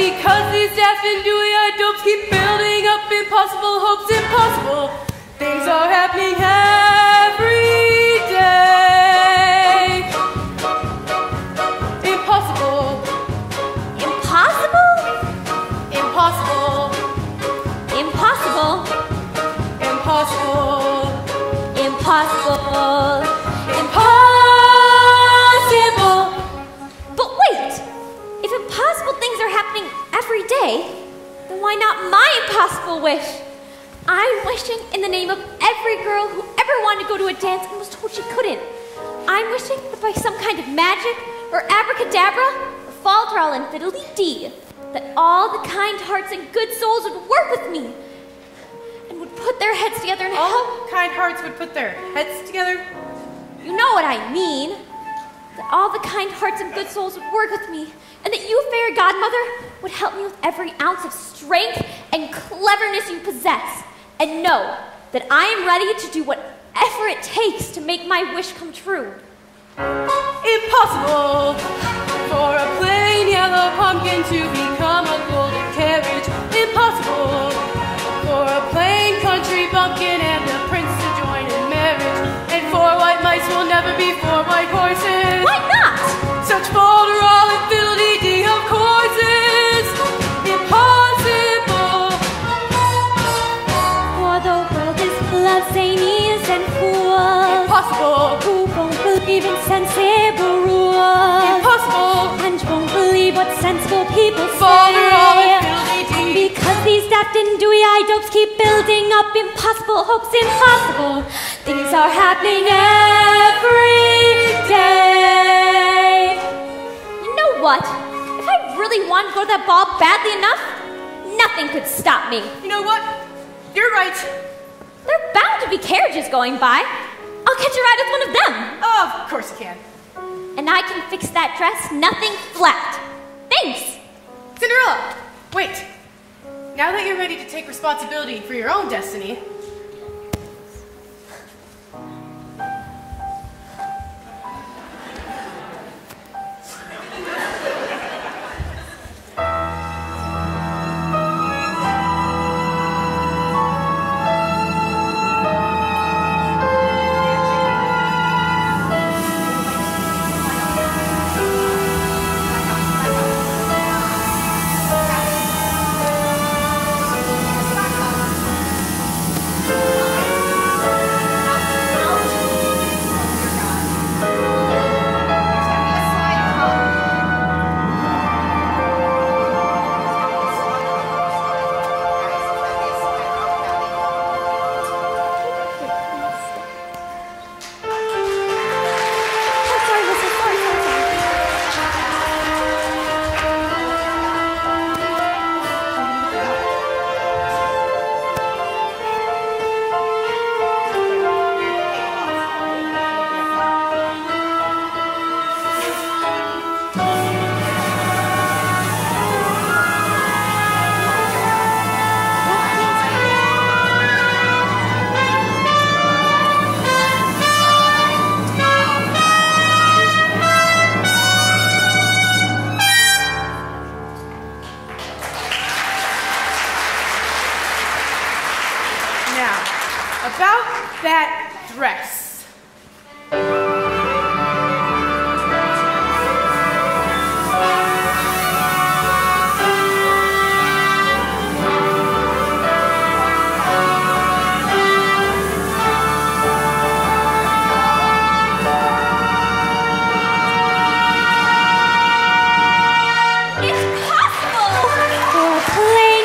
because these deaf and dewy eyed dopes keep building up impossible hopes, impossible things are happening every day. Impossible, Impossible? impossible, Impossible. impossible, Impossible. impossible. Every day, then why not my impossible wish? I'm wishing in the name of every girl who ever wanted to go to a dance and was told she couldn't. I'm wishing that by some kind of magic, or abracadabra, or falderal and fiddly dee, that all the kind hearts and good souls would work with me and would put their heads together and help. All kind hearts would put their heads together. You know what I mean. All the kind hearts and good souls would work with me, and that you, fairy godmother, would help me with every ounce of strength and cleverness you possess. And know that I am ready to do whatever it takes to make my wish come true. Impossible for a plain yellow pumpkin to become a golden carriage. Impossible for a plain country bumpkin and a prince to join in marriage. And four white mice will never be four white horses. Sensible rules Impossible. and won't believe what sensible people say. and. Because these daft and dewy-eyed dopes keep building up impossible hopes, impossible things are happening every day. You know what? If I really wanted to go to that ball badly enough, nothing could stop me. You know what? You're right. There are bound to be carriages going by. I'll catch a ride with one of them, Oh, of course you can. and I can fix that dress nothing flat. Thanks. Cinderella, wait. Now that you're ready to take responsibility for your own destiny,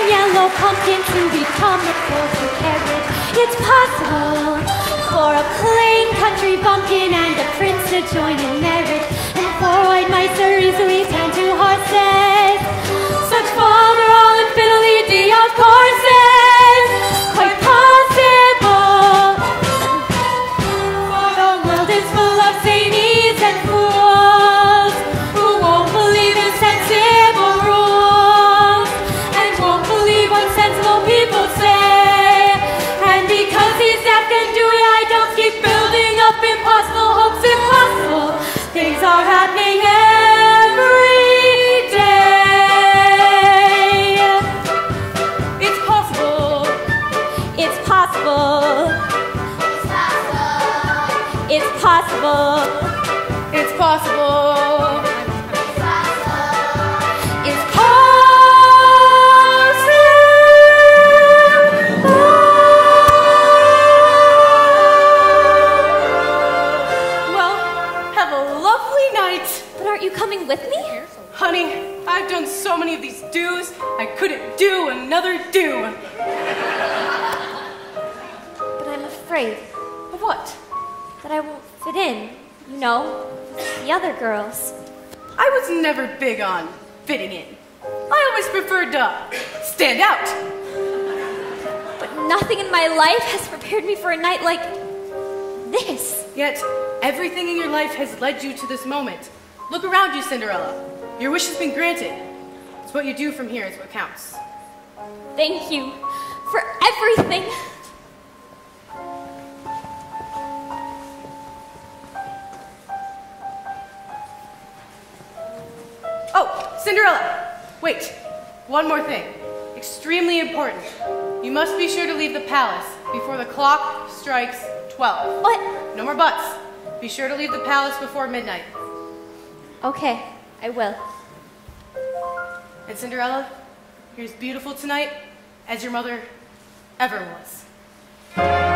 yellow pumpkin to become a golden carriage. It's possible for a plain country bumpkin and a prince to join in marriage. And four white mice are easily turned to horses. I couldn't do another do. But I'm afraid Of what? that I won't fit in, you know, with the other girls. I was never big on fitting in. I always preferred to stand out. But nothing in my life has prepared me for a night like this. Yet, everything in your life has led you to this moment. Look around you, Cinderella. Your wish has been granted. What you do from here is what counts. Thank you for everything. Oh, Cinderella! Wait, one more thing. Extremely important. You must be sure to leave the palace before the clock strikes 12. What? No more buts. Be sure to leave the palace before midnight. Okay, I will. And Cinderella, you're as beautiful tonight as your mother ever was.